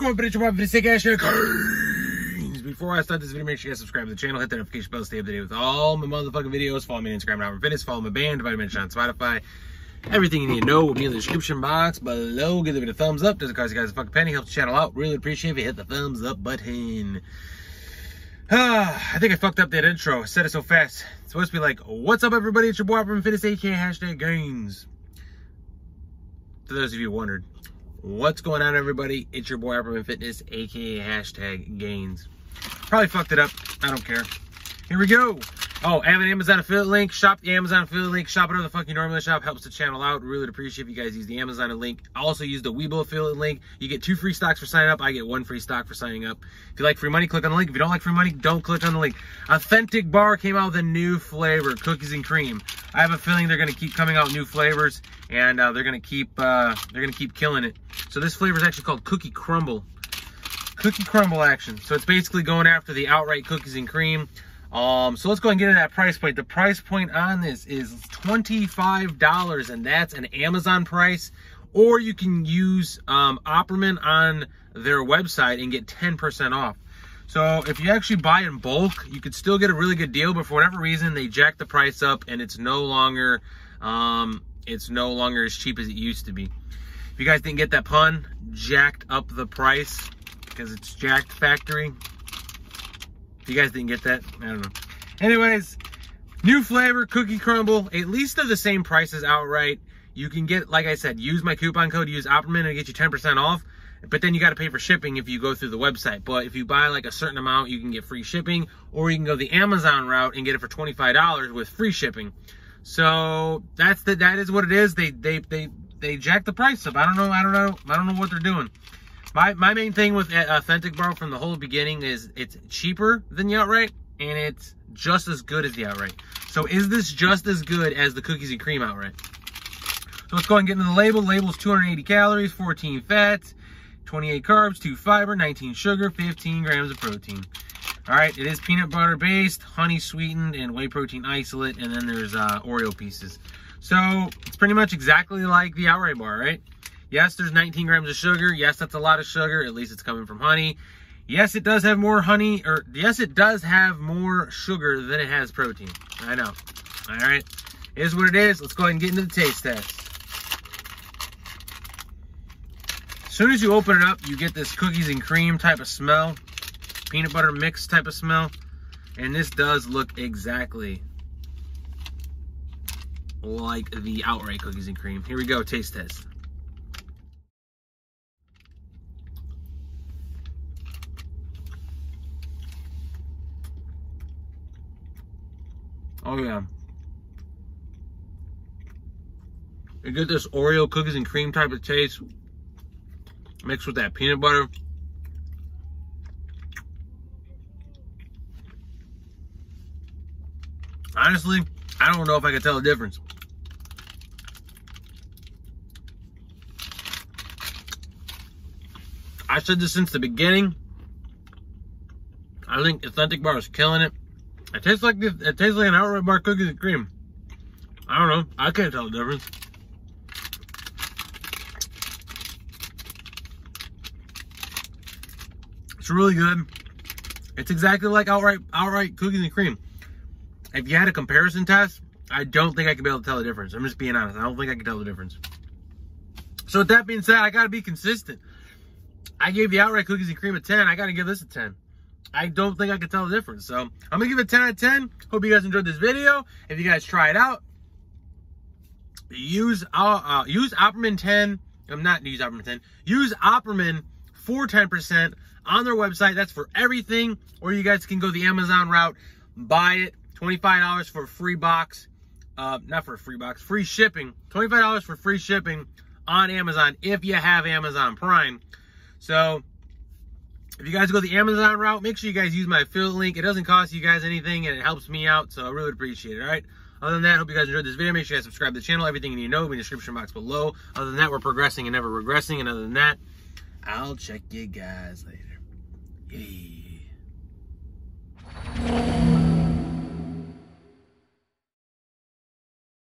going on, your boy, sick ass Before I start this video, make sure you guys subscribe to the channel, hit the notification bell, stay up to date with all my motherfucking videos. Follow me on Instagram, Albert Fitness. Follow my band, Dimension on Spotify. Everything you need to know will be in the description box below. Give it a thumbs up. Doesn't cost you guys a fucking penny. Helps the channel out. Really appreciate if you hit the thumbs up button. Ah, I think I fucked up that intro. I said it so fast. It's supposed to be like, what's up everybody? It's your boy from Fitness, aka hashtag gains. For those of you who wondered, what's going on everybody? It's your boy Opperman Fitness, aka hashtag gains. Probably fucked it up. I don't care. Here we go. Oh, I have an Amazon affiliate link. Shop the Amazon affiliate link. Shop it on the fucking normally shop. Helps the channel out. Really appreciate if you guys use the Amazon link. I also use the Webull affiliate link. You get two free stocks for signing up. I get one free stock for signing up. If you like free money, click on the link. If you don't like free money, don't click on the link. Authentic Bar came out with a new flavor, cookies and cream. I have a feeling they're gonna keep coming out new flavors, and uh, they're gonna keep uh, they're gonna keep killing it. So this flavor is actually called Cookie Crumble. Cookie Crumble action. So it's basically going after the outright cookies and cream. Um, so let's go and get into that price point. The price point on this is $25 and that's an Amazon price. Or you can use um, Opperman on their website and get 10% off. So if you actually buy in bulk, you could still get a really good deal, but for whatever reason, they jack the price up and it's no longer, um, it's no longer as cheap as it used to be. You guys didn't get that pun, jacked up the price because it's jacked factory. If you guys didn't get that? I don't know. Anyways, new flavor, cookie crumble, at least of the same prices outright. You can get, like I said, use my coupon code, use Opperman, and get you 10% off. But then you got to pay for shipping if you go through the website. But if you buy like a certain amount, you can get free shipping, or you can go the Amazon route and get it for $25 with free shipping. So that's the that is what it is. They they they they jack the price up. I don't know. I don't know. I don't know what they're doing. My, my main thing with Authentic Bar from the whole beginning is it's cheaper than the outright and it's just as good as the outright. So is this just as good as the cookies and cream outright? So let's go ahead and get into the label. Label's 280 calories, 14 fats, 28 carbs, 2 fiber, 19 sugar, 15 grams of protein. All right, it is peanut butter based, honey sweetened, and whey protein isolate, and then there's uh, Oreo pieces. So it's pretty much exactly like the outright bar, right? Yes, there's 19 grams of sugar. Yes, that's a lot of sugar. At least it's coming from honey. Yes, it does have more honey, or yes, it does have more sugar than it has protein. I know. All right. It is what it is. Let's go ahead and get into the taste test. As soon as you open it up, you get this cookies and cream type of smell, peanut butter mix type of smell. And this does look exactly like the outright cookies and cream. Here we go, taste test. Oh yeah. You get this Oreo cookies and cream type of taste mixed with that peanut butter. Honestly, I don't know if I can tell the difference. I said this since the beginning. I think Authentic Bar is killing it. It tastes like this. It tastes like an outright bar cookies and cream. I don't know. I can't tell the difference. It's really good. It's exactly like outright outright cookies and cream. If you had a comparison test, I don't think I could be able to tell the difference. I'm just being honest. I don't think I can tell the difference. So with that being said, I got to be consistent. I gave the outright cookies and cream a 10. I got to give this a 10. I don't think I can tell the difference. So I'm gonna give it 10 out of 10. Hope you guys enjoyed this video. If you guys try it out, use uh, uh use Opperman 10. I'm not use Opperman 10. Use Opperman for 10% on their website. That's for everything. Or you guys can go the Amazon route, buy it, $25 for a free box. Uh, not for a free box, free shipping. $25 for free shipping on Amazon if you have Amazon Prime. So if you guys go the Amazon route, make sure you guys use my affiliate link. It doesn't cost you guys anything and it helps me out, so I really appreciate it, all right? Other than that, hope you guys enjoyed this video. Make sure you guys subscribe to the channel. Everything you need to know in the description box below. Other than that, we're progressing and never regressing. And other than that, I'll check you guys later. Yay.